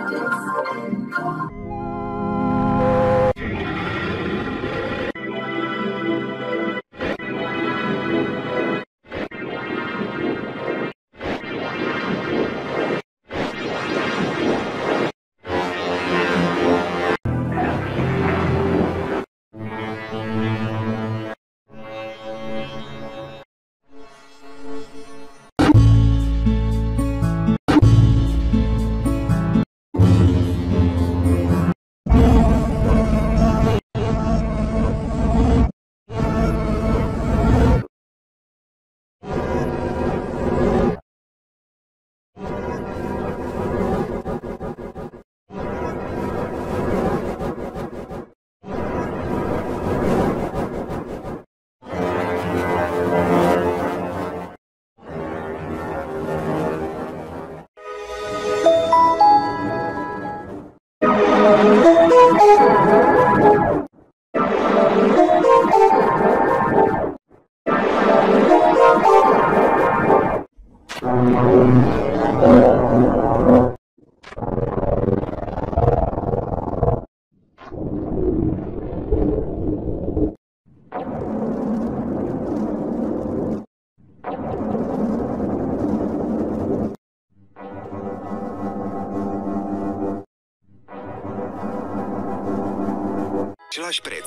același Slash Prez.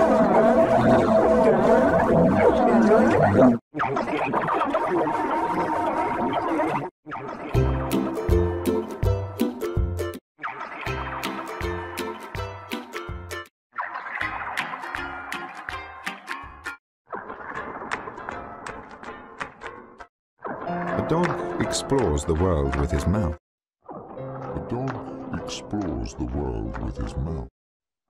A dog explores the world with his mouth. A dog explores the world with his mouth.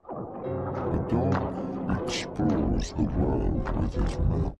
A dog explores the world with his mouth.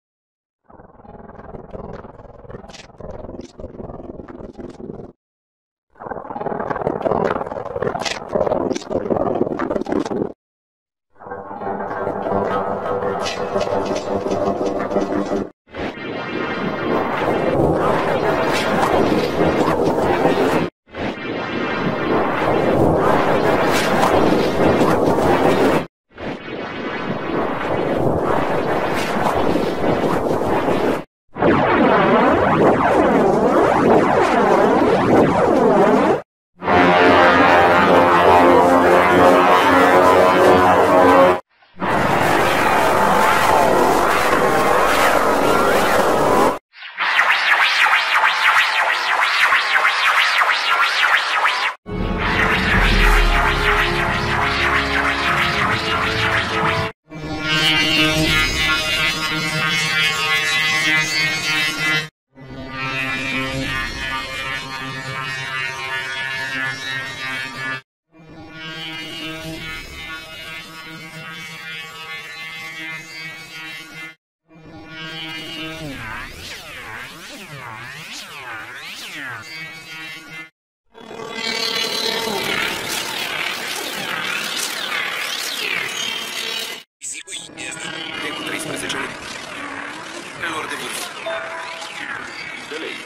Delay.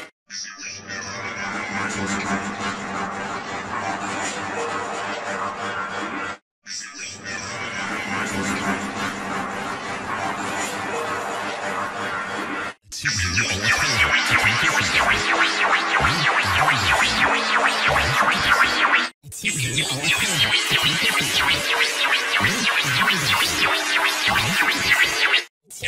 De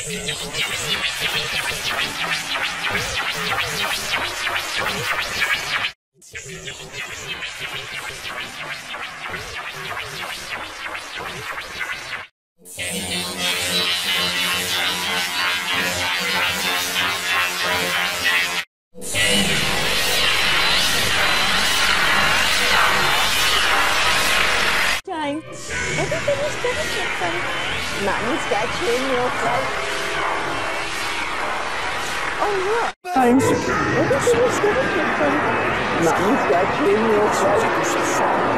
better. Mommy's got you in your. Oh look. Time. Everything is gonna get better. Mommy's got you in your place.